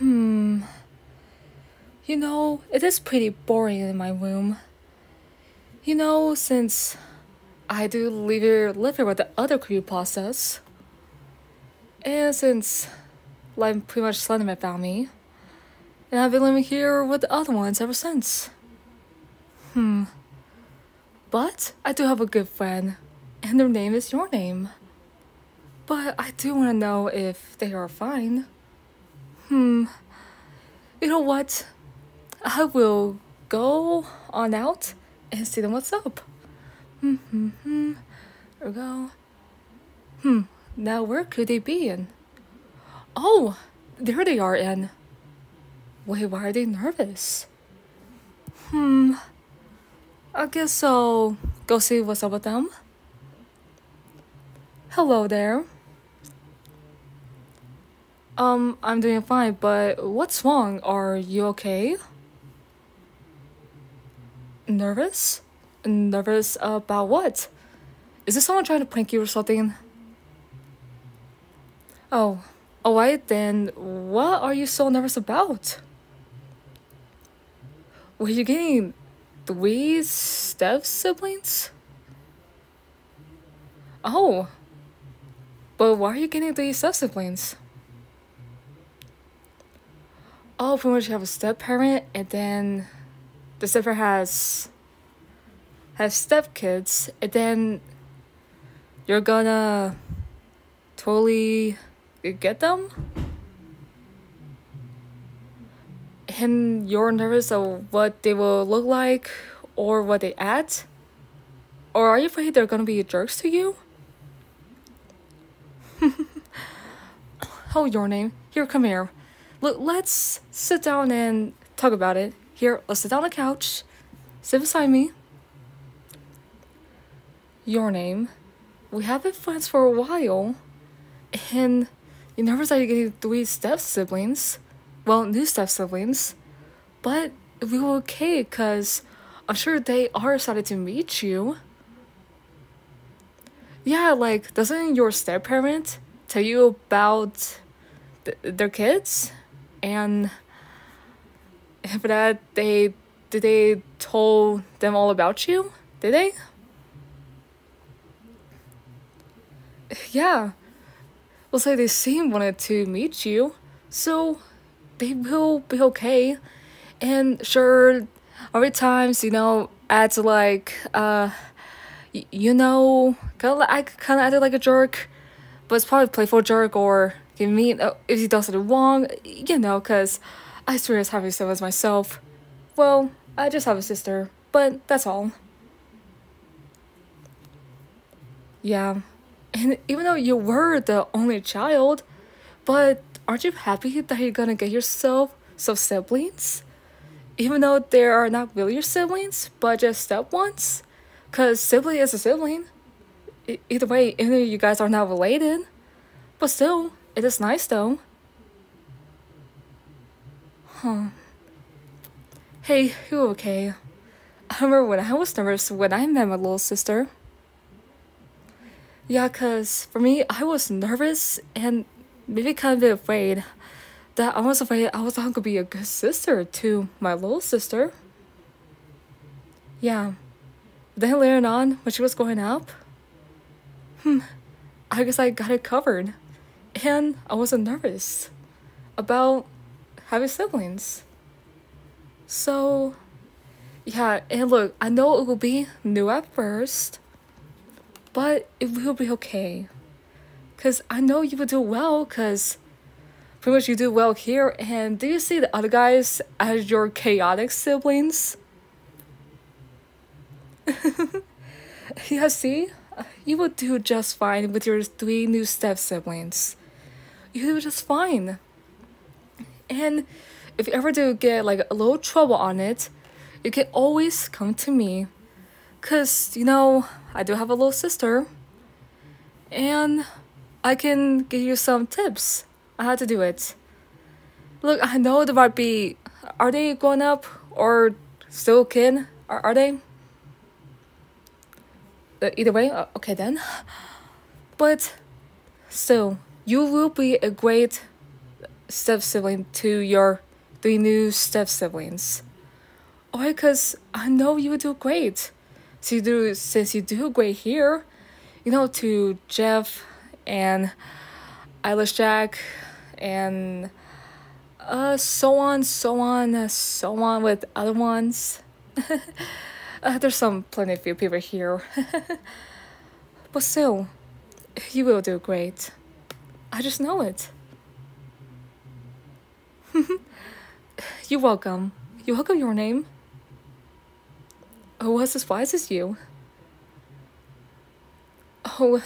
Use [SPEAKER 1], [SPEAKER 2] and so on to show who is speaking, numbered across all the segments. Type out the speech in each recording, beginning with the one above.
[SPEAKER 1] Hmm. You know, it is pretty boring in my room. You know, since I do live here, live with the other creepypastas, and since I'm pretty much Slenderman found me, and I've been living here with the other ones ever since. Hmm. But I do have a good friend, and their name is your name. But I do want to know if they are fine. Hmm. You know what? I will go on out and see them what's up. Hmm, hmm, hmm. There we go. Hmm, now where could they be in? Oh, there they are in. Wait, why are they nervous? Hmm, I guess I'll go see what's up with them. Hello there. Um, I'm doing fine, but what's wrong? Are you okay? Nervous? Nervous about what? Is this someone trying to prank you or something? Oh, alright then, what are you so nervous about? Were you getting three step siblings? Oh, but why are you getting three step siblings? Oh, pretty much you have a step parent and then the stepper has has step kids and then you're gonna totally get them? And you're nervous of what they will look like or what they act? Or are you afraid they're gonna be jerks to you? Oh your name. Here come here look let's sit down and talk about it here, let's sit down on the couch. Sit beside me. Your name. We have been friends for a while. And you never said you getting three step siblings. Well, new step siblings. But we were okay because I'm sure they are excited to meet you. Yeah, like, doesn't your step parent tell you about th- their kids? And after that, they did they told them all about you? Did they? Yeah. Well, say they seem wanted to meet you, so they will be okay. And sure, every times you know, add like uh, you know, kind of I kind of acted like a jerk, but it's probably playful jerk or give me uh, if he does it wrong, you know, cause I swear as having so as myself. Well, I just have a sister, but that's all. Yeah, and even though you were the only child, but aren't you happy that you're gonna get yourself some siblings? Even though they are not really your siblings, but just step ones? Cause sibling is a sibling. E- either way, even though you guys are not related. But still, it is nice though. Huh. Hey, you okay? I remember when I was nervous when I met my little sister. Yeah, cause for me, I was nervous and maybe kind of afraid that I was afraid I was not gonna be a good sister to my little sister. Yeah. Then later on, when she was growing up, hmm, I guess I got it covered. And I wasn't nervous about having siblings. So, yeah, and look, I know it will be new at first, but it will be okay. Because I know you will do well, because pretty much you do well here. And do you see the other guys as your chaotic siblings? yeah, see? You will do just fine with your three new step siblings. You do just fine. And if you ever do get like a little trouble on it, you can always come to me. Cause you know, I do have a little sister. And I can give you some tips on how to do it. Look, I know there might be are they grown up or still kid? Are are they? Uh, either way, uh, okay then. But still, you will be a great step sibling to your three new step siblings. Alright, cause I know you do great. So you do since you do great here, you know, to Jeff and Eyeless Jack and uh so on, so on, uh, so on with other ones. uh, there's some plenty few people here. but still, you will do great. I just know it. You're welcome. You're welcome your name. Oh, what's this? Why is this you? Oh,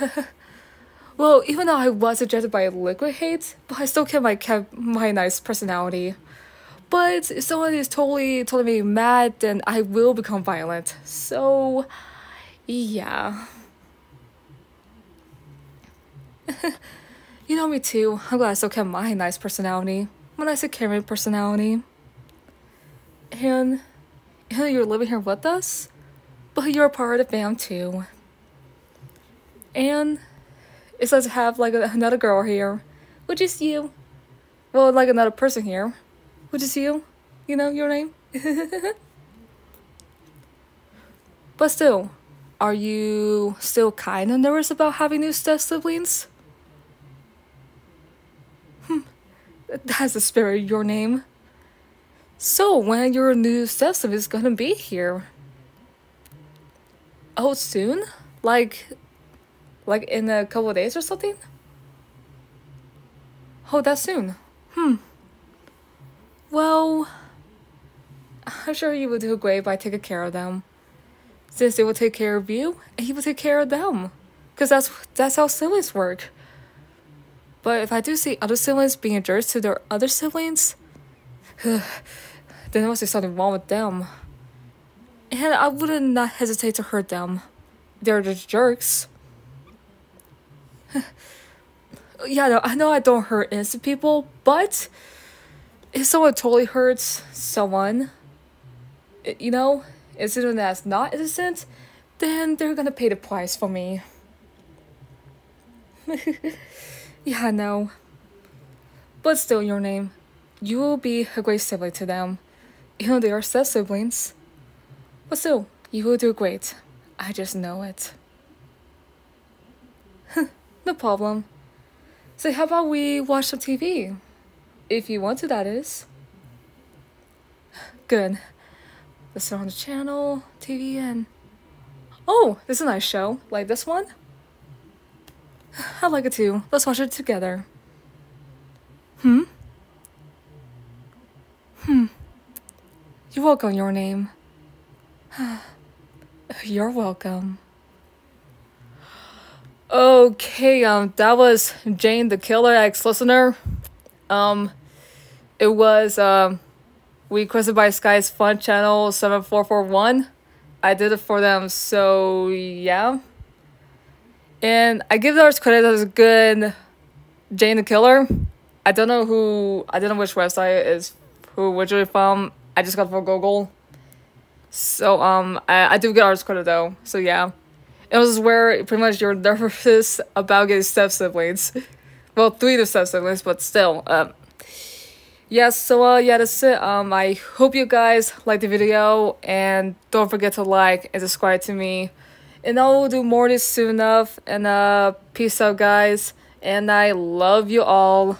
[SPEAKER 1] well, even though I was rejected by liquid hate, but I still kept my kept my nice personality. But if someone is totally totally mad, then I will become violent. So, yeah. you know me too. I'm glad I still kept my nice personality, my nice and caring personality. And, and you're living here with us, but you're a part of the fam too. And it's nice to have like another girl here, which is you. Well, like another person here, which is you. You know your name. but still, are you still kind of nervous about having new step siblings? Hmm, that's the spirit your name. So, when your new step is gonna be here? Oh, soon? Like like in a couple days or something? Oh, that soon. Hmm. Well, I'm sure you will do great by taking care of them. Since they will take care of you, and will take care of them. Because that's, that's how siblings work. But if I do see other siblings being jerks to their other siblings, then there must be something wrong with them. And I would not hesitate to hurt them. They're just jerks yeah, no, I know I don't hurt innocent people, but if someone totally hurts someone, you know, someone that's not innocent, then they're gonna pay the price for me. yeah, no. But still, your name. You will be a great sibling to them. You know, they are step siblings. But still, you will do great. I just know it. No problem. So how about we watch some TV? If you want to, that is. Good. Let's turn on the channel, TV, and... Oh, this is a nice show. Like this one? I like it too. Let's watch it together. Hmm? Hmm. You're welcome, your name. You're welcome. Okay, um, that was Jane the Killer ex listener. Um, it was um, requested by Sky's Fun Channel seven four four one. I did it for them, so yeah. And I give those credit as good Jane the Killer. I don't know who I don't know which website is who originally from. I just got from Google. So um I, I do get artist credit though. So yeah. It was where pretty much you're nervous about getting step siblings. well, three of step siblings, but still. Um, yes, yeah, so uh, yeah, that's it. Um, I hope you guys liked the video, and don't forget to like and subscribe to me. And I will do more this soon enough. And uh, peace out, guys. And I love you all.